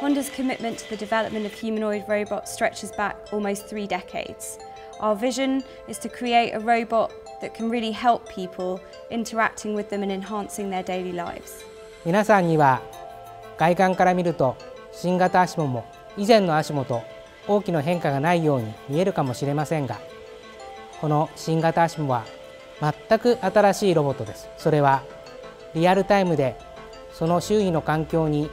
Honda's commitment to the development of humanoid robots stretches back almost three decades. Our vision is to create a robot that can really help people interacting with them and enhancing their daily lives. 皆さんには外観から見ると新型アシモも以前のアシモと大きな変化がないように見えるかもしれませんがこの新型アシモは全く新しいロボットですそれはリアルタイムでその周囲の環境に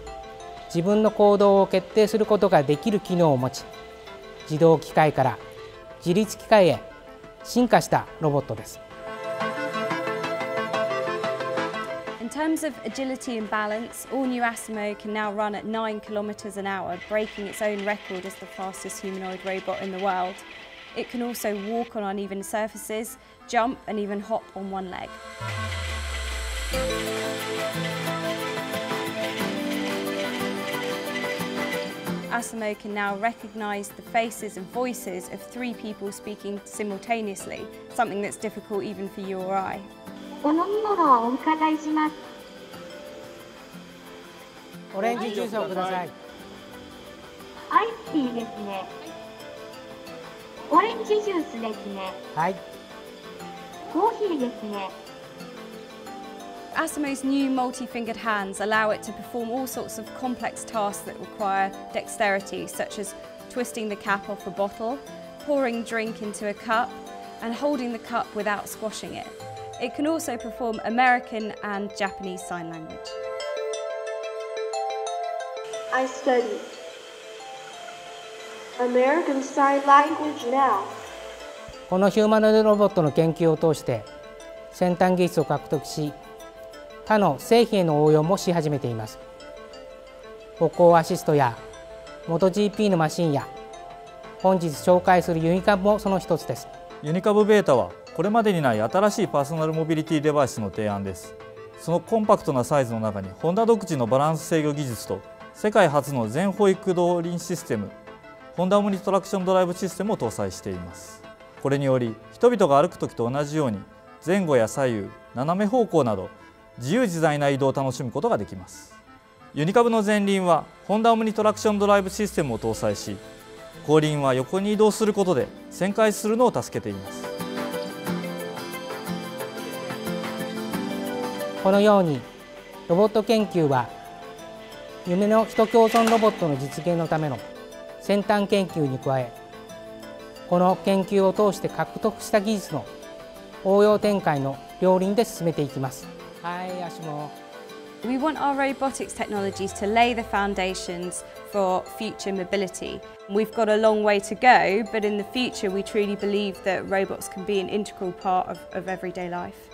自分の行動を決定することができる機能を持ち自動機械から自律機械へ進化したロボットです In terms of agility and balance, all new Asimo can now run at 9 kilometres an hour, breaking its own record as the fastest humanoid robot in the world. It can also walk on uneven surfaces, jump and even hop on one leg. Asimo can now recognise the faces and voices of three people speaking simultaneously, something that's difficult even for you or I. お飲み物をお伺いします。オレンジジュースをくださいアイスティーですね。オレンジジュースですね。はいコーヒーですね。Asimo's new multi-fingered hands allow it to perform all sorts of complex tasks that require dexterity, such as twisting the cap off a bottle, pouring drink into a cup, and holding the cup without squashing it. It can also perform American and Japanese Sign Language. I study American Sign Language now. このヒューマノイドロボットの研究を通して先端技術を獲得し 他の製品への応用もし始めています。歩行アシストや MotoGP のマシンや本日紹介するユニカブもその一つです。ユニカブベータはこれまでにない新しいパーソナルモビリティデバイスの提案です。そのコンパクトなサイズの中にホンダ独自のバランス制御技術と世界初の全保育動輪システムホンダオムニトラクションドライブシステムを搭載しています。これにより人々が歩く時と同じように前後や左右斜め方向など自由自在な移動を楽しむことができますユニカブの前輪はホンダオムニトラクションドライブシステムを搭載し後輪は横に移動することで旋回するのを助けていますこのようにロボット研究は夢の人共存ロボットの実現のための先端研究に加えこの研究を通して獲得した技術の応用展開の両輪で進めていきます。Hi, Ashmore. We want our robotics technologies to lay the foundations for future mobility. We've got a long way to go, but in the future we truly believe that robots can be an integral part of, of everyday life.